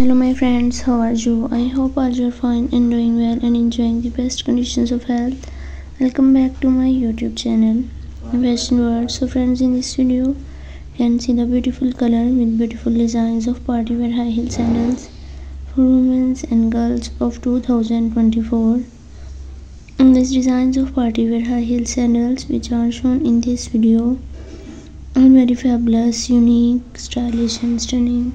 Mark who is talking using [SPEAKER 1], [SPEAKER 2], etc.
[SPEAKER 1] hello my friends. How are you? I hope all you are fine and doing well and enjoying the best conditions of health. Welcome back to my youtube channel fashion world. So friends in this video you can see the beautiful color with beautiful designs of party wear high heel sandals for women and girls of 2024 and these designs of party wear high heel sandals which are shown in this video are very fabulous unique stylish and stunning.